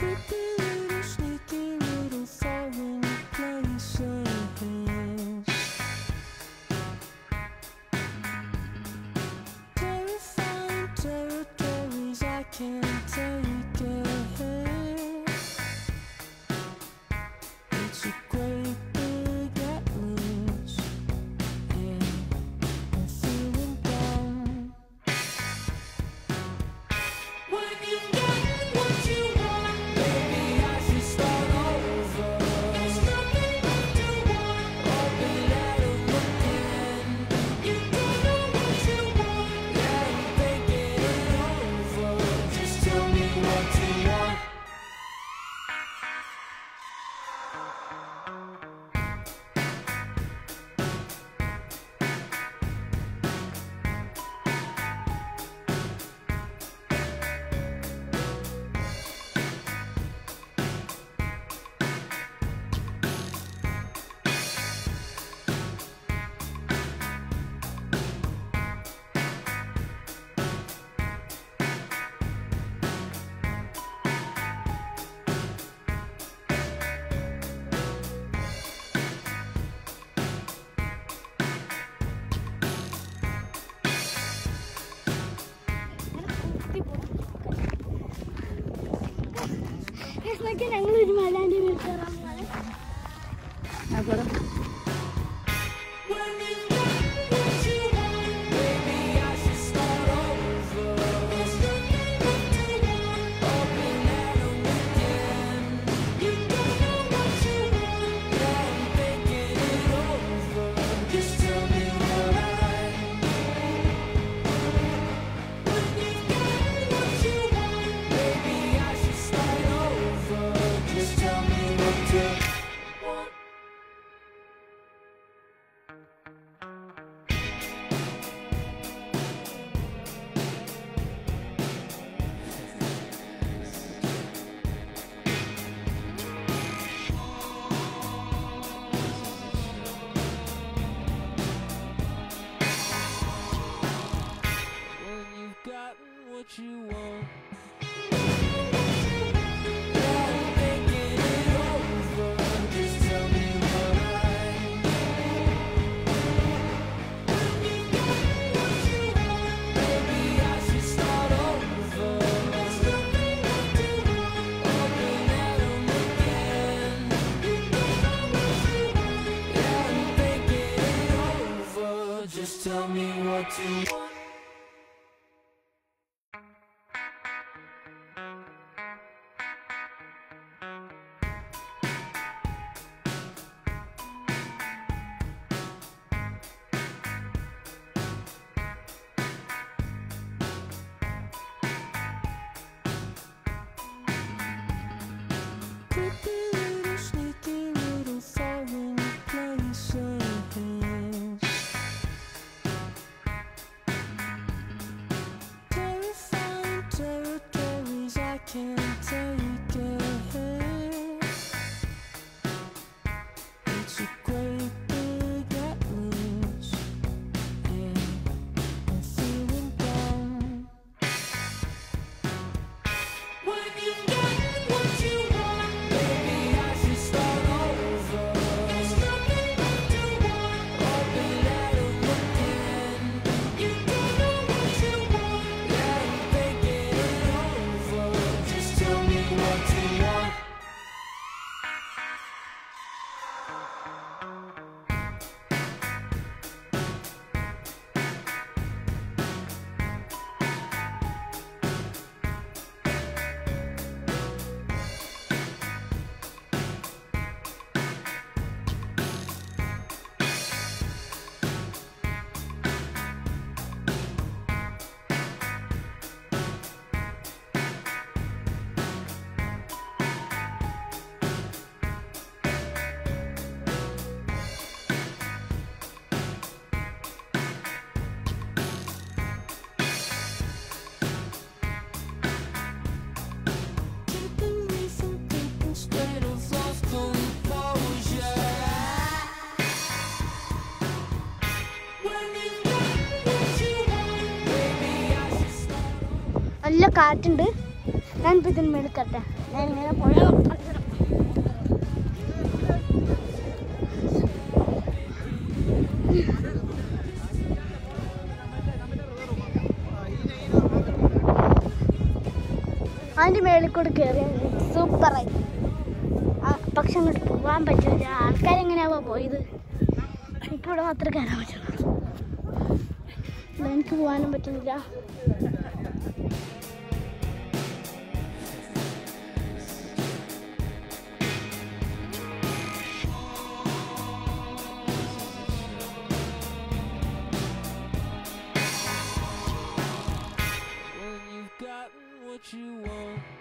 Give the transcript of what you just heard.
do, do. What you want. Bye. നല്ല കാറ്റുണ്ട്. ഞാൻ ഇപ്പം ഇതിന് മേടിക്കട്ടെ ഞാൻ. അതിന്റെ മേളിൽ കൂടെ കയറി സൂപ്പറായി. പക്ഷെ അങ്ങോട്ട് പോകാൻ പറ്റില്ല ആൾക്കാരെങ്ങനെയാവോ പോയത്. എനിക്ക് ഇവിടെ മാത്രമേ കയറാൻ പറ്റുള്ളൂ. എനിക്ക് പോകാനും പറ്റുന്നില്ല. 是我。